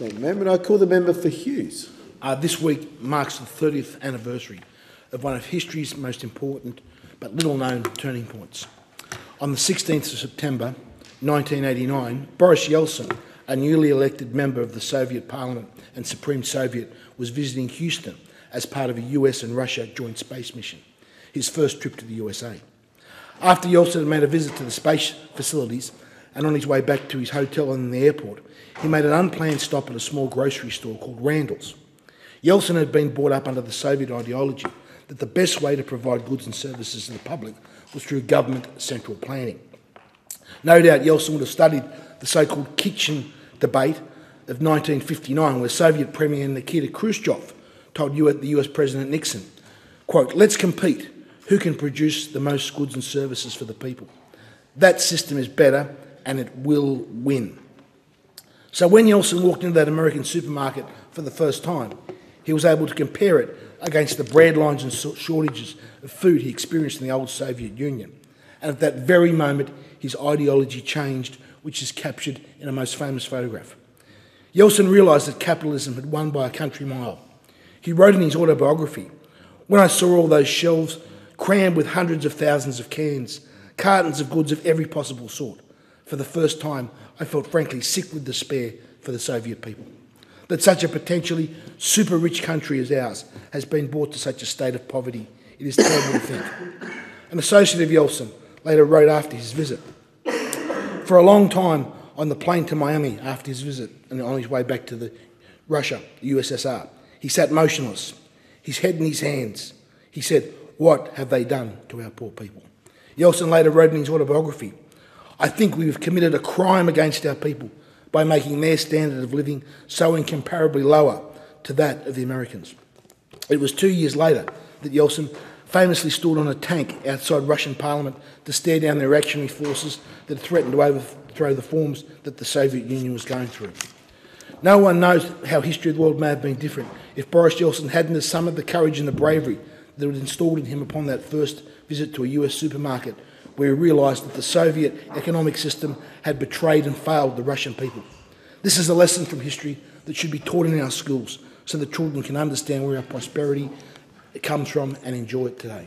Member. I call the member for Hughes. Uh, this week marks the 30th anniversary of one of history's most important but little known turning points. On the 16th of September 1989, Boris Yeltsin, a newly elected member of the Soviet Parliament and Supreme Soviet, was visiting Houston as part of a US and Russia joint space mission, his first trip to the USA. After Yeltsin made a visit to the space facilities and on his way back to his hotel in the airport, he made an unplanned stop at a small grocery store called Randall's. Yeltsin had been brought up under the Soviet ideology that the best way to provide goods and services to the public was through government central planning. No doubt Yeltsin would have studied the so called kitchen debate of 1959, where Soviet Premier Nikita Khrushchev told the US President Nixon, quote, let's compete. Who can produce the most goods and services for the people? That system is better and it will win. So when Yeltsin walked into that American supermarket for the first time, he was able to compare it against the bread lines and shortages of food he experienced in the old Soviet Union. And at that very moment, his ideology changed, which is captured in a most famous photograph. Yeltsin realised that capitalism had won by a country mile. He wrote in his autobiography When I saw all those shelves crammed with hundreds of thousands of cans, cartons of goods of every possible sort, for the first time, I felt frankly sick with despair for the Soviet people. That such a potentially super rich country as ours has been brought to such a state of poverty, it is terrible to think. An associate of Yeltsin later wrote after his visit For a long time on the plane to Miami after his visit and on his way back to the Russia, the USSR, he sat motionless, his head in his hands. He said, What have they done to our poor people? Yeltsin later wrote in his autobiography I think we have committed a crime against our people by making their standard of living so incomparably lower to that of the Americans. It was two years later that Yeltsin famously stood on a tank outside Russian parliament to stare down the reactionary forces that threatened to overthrow the forms that the Soviet Union was going through. No one knows how history of the world may have been different if Boris Yeltsin hadn't summoned the courage and the bravery that was installed in him upon that first visit to a US supermarket we realised that the Soviet economic system had betrayed and failed the Russian people. This is a lesson from history that should be taught in our schools so that children can understand where our prosperity comes from and enjoy it today.